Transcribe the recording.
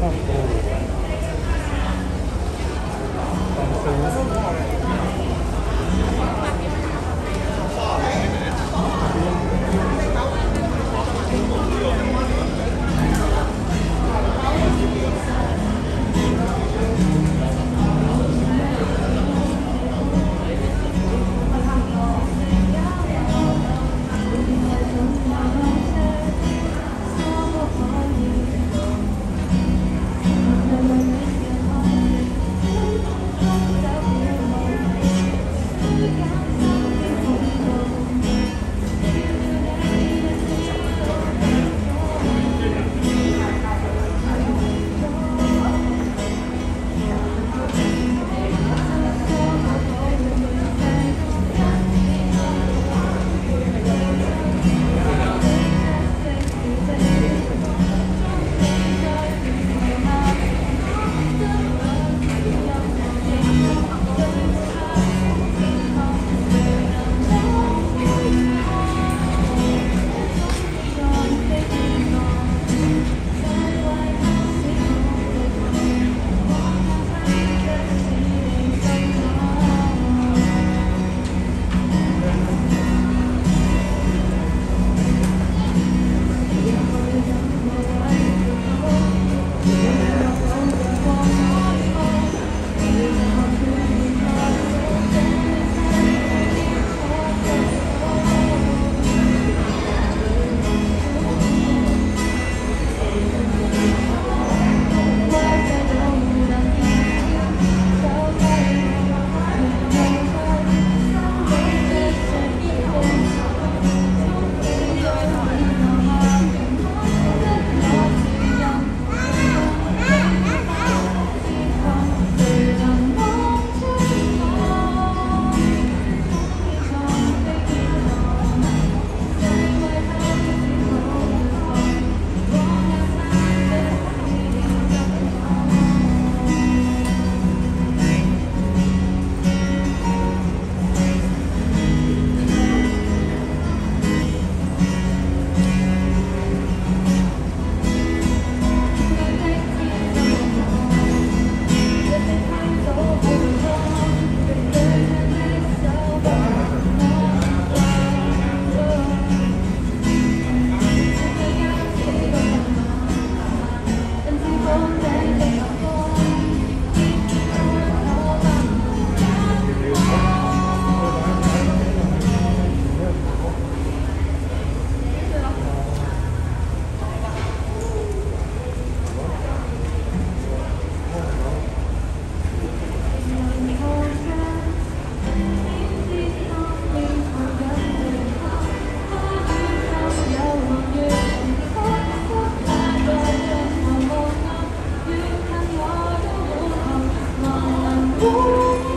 Hum. you.